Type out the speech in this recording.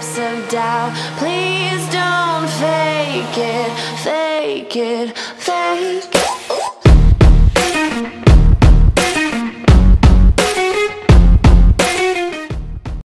depths of doubt. Please don't fake it, fake it, fake it.